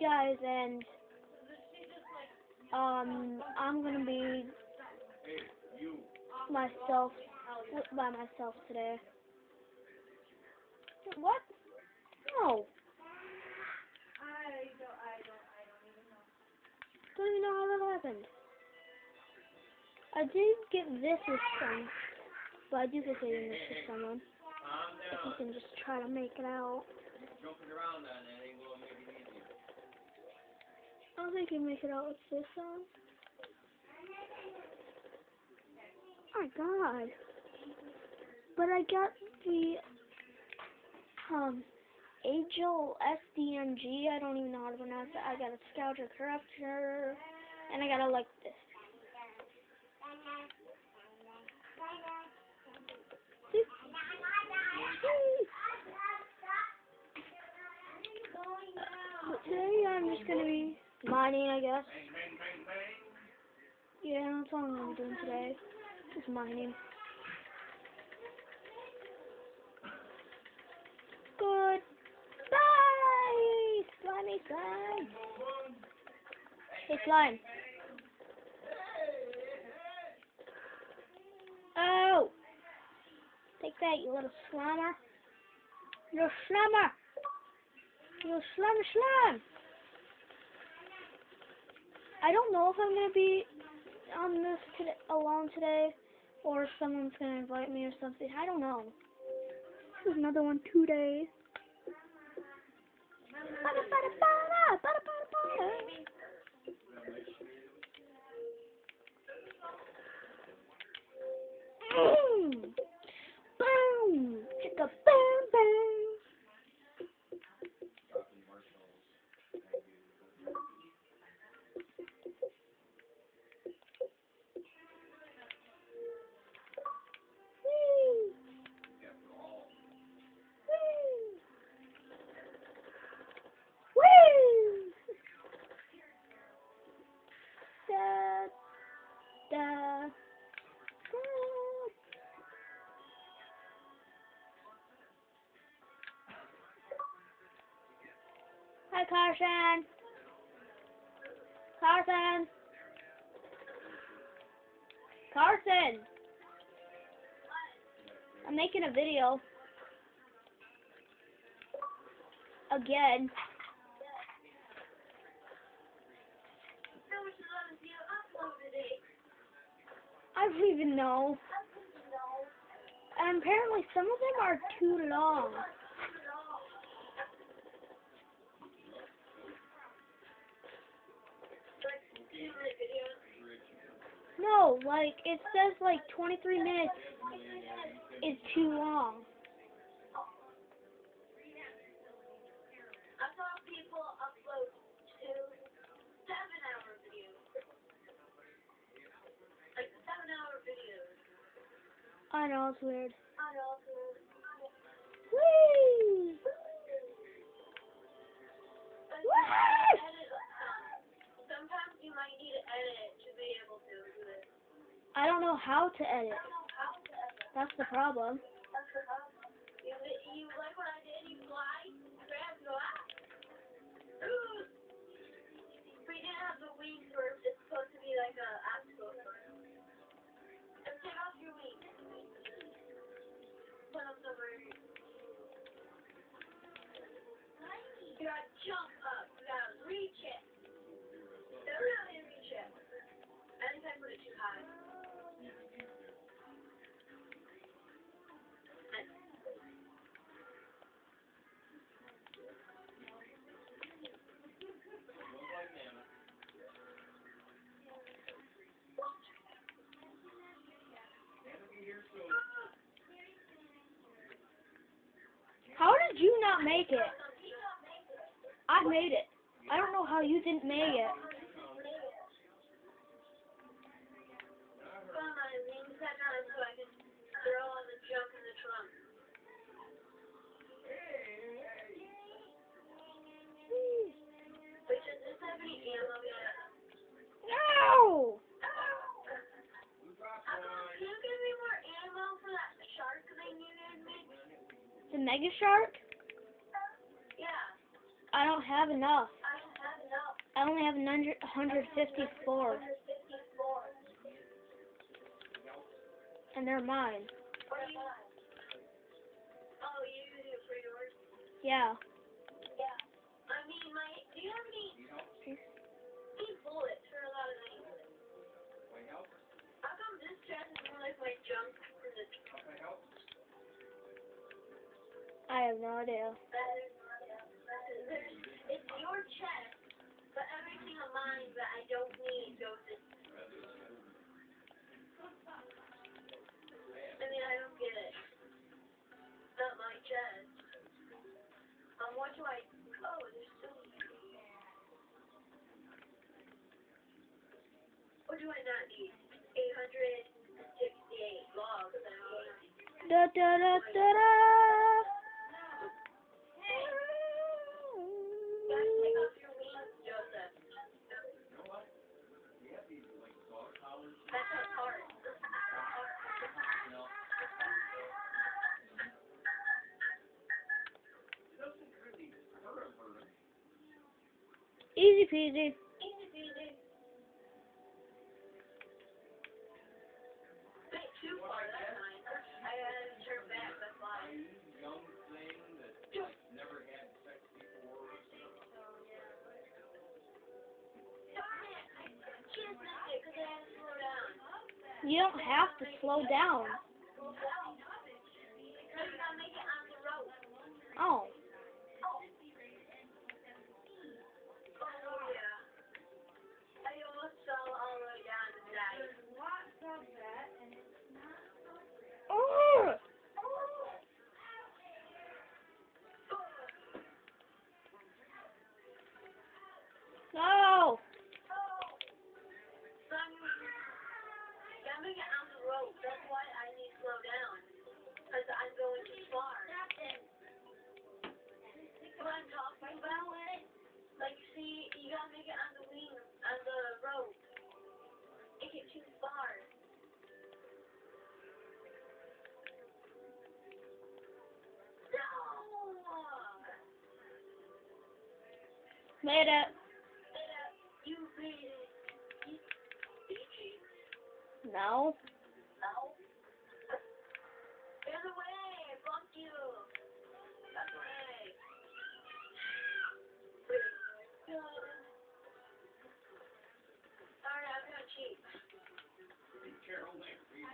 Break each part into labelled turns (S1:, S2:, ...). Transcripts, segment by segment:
S1: guys, and um, I'm gonna be myself by myself today. What? No. Don't even know how that happened. I did get this with some, but I do get getting this with someone. If you can just try to make it out.
S2: Jumping around on that ain't gonna make it easier.
S1: I don't think can make it out with this on. Oh my god. But I got the um Agile SDMG, I don't even know how to pronounce it. I got a Scouter Corruptor and I got a like this. Mining, I guess. Yeah, that's all I'm gonna be doing today. Just mining. Good. Bye! Slimy slime. Hey, slime. Oh! Take that, you little slimer. You little slimer. You little slimy slime. I don't know if I'm gonna be on this today, alone today, or if someone's gonna invite me or something. I don't know. This is another one today. Carson. Carson. Carson. I'm making a video. Again. I don't even know. And apparently some of them are too long. No, like it says like 23 minutes is too long.
S3: I saw people upload two seven-hour videos. Like seven-hour videos.
S1: I know it's weird.
S3: I.
S1: Whee! Whee!
S3: You might need to edit to be able to do this.
S1: I don't know how to edit.
S3: I don't know how to edit.
S1: That's the problem. Make it? I made it. I don't know how you didn't make it.
S3: Put my wings back on so I can throw all the junk in the trunk. But does this have any ammo yet?
S1: No!
S3: Can you give
S1: I don't have enough.
S3: I
S1: only have 154,
S3: 154.
S1: and they're mine.
S3: Oh?
S1: Yeah.
S3: Yeah. I mean, my, do you have any, bullets for a lot of things? How come this chest is more like my junk
S1: I have no idea.
S3: Chest, but everything of mine that I don't need goes in. I mean, I don't get it. Not my chest. Um, what do I, oh, there's still, what do I not need? Eight hundred sixty-eight logs,
S1: Da da da da da.
S3: Slow down.
S1: You don't have to slow down.
S3: I'm talking about, like, see, you gotta make it on the wing, on the road. Make it too far. No!
S1: Made it.
S3: You made it. You beat me.
S1: No.
S3: No. Get away! Fuck you! Get away! Alright, I'm gonna.
S2: Carol next week,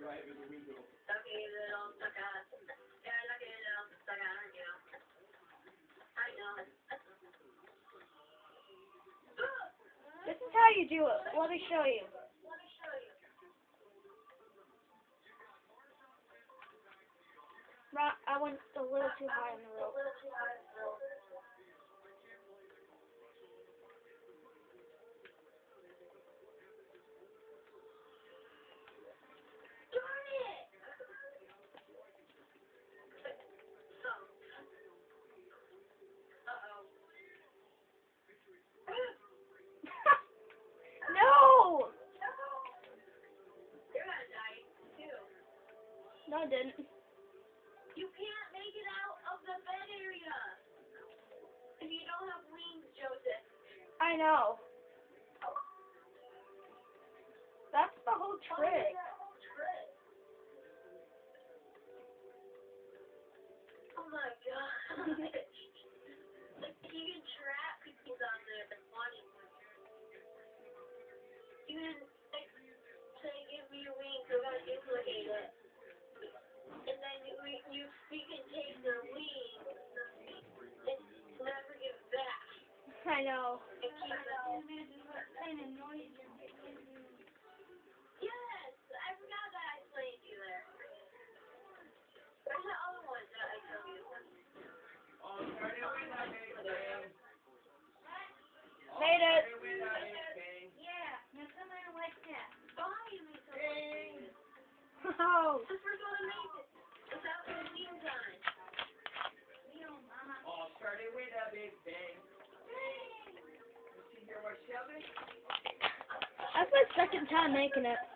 S2: drive in the window.
S3: Okay, little sucker. Yeah, look at little sucker, you. I know.
S1: This is how you do it. Let me show you.
S3: Let me show you.
S1: Ro- I went a little too high on the rope. No, I didn't.
S3: You can't make it out of the bed area. If you don't have wings, Joseph.
S1: I know. That's the whole trick.
S3: whole trick? Oh my god. you can trap people down there that's wanting to. You can like, say, give me your wings, I'm gonna duplicate it. And you, you, can take their wings and never it back.
S1: I know.
S3: And it. Yes, I forgot that I played you there. Where's the other one that I told you?
S2: Oh, started with that big bang.
S1: Made it.
S2: Started with that big bang.
S3: Buy me something.
S1: Oh.
S3: The first one to make it without the wings on it.
S2: Oh, started with that big bang. You see here what Shelby?
S1: That's my second time making it.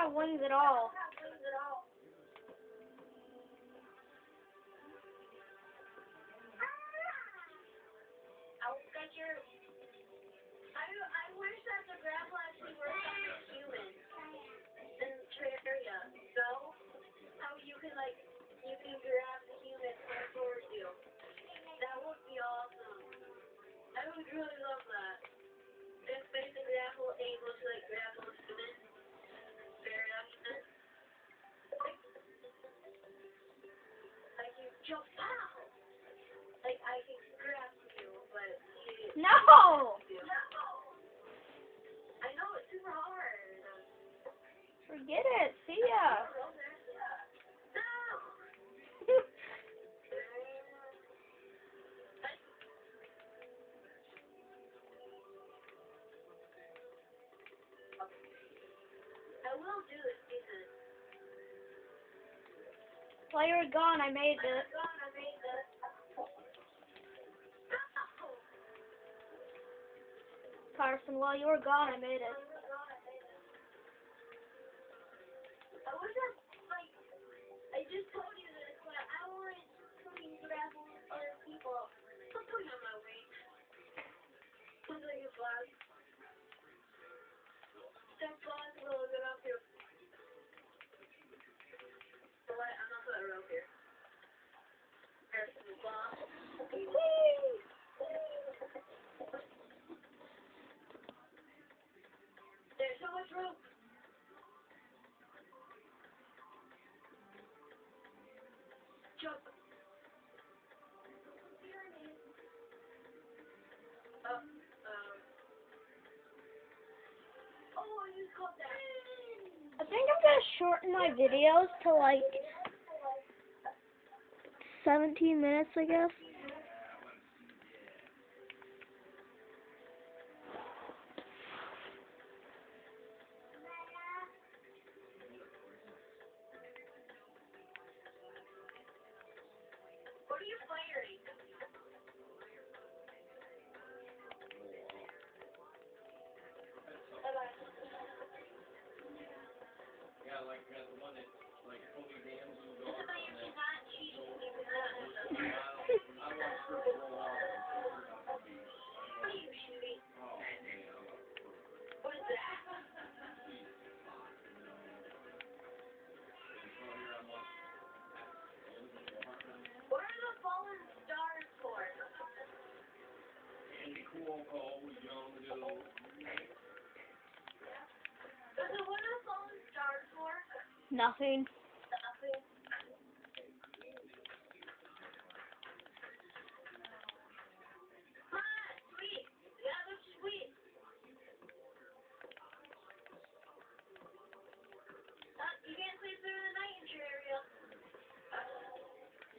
S1: Have wings at all.
S3: Will do
S1: While you were gone, I made
S3: this.
S1: Carson, while you were gone, I made it.
S3: I wish I like I just told you this, but I want to grapple other people. Put me on my way. Sounds like a bug. That bug will get up here. There's. There's so much room.
S1: I think I'm gonna shorten my videos to like 17 minutes, I guess.
S3: What are you firing?
S2: Like, Kobe Dams was
S3: This
S2: on,
S3: is how you
S2: and then,
S3: cannot cheat. You cannot.
S2: I watched her roll off the beach.
S3: What are you?
S2: Oh, man,
S3: What is that?
S2: So here I'm like,
S3: What are the fallen stars for?
S2: Andy Cuoco, young little,
S3: So what are the fallen stars for?
S1: Nothing.
S3: Nothing. Come on, sweet. Yeah, that's sweet. Uh, you can't sleep through the night in your area.
S1: Seriously, you didn't know that?
S3: Seriously, you didn't know that? Oh my god. I'm mine out your whole house if I want to. With my drill just that's visiting your whole house, and then you know, leave the game and stuff. That's essentially what I'm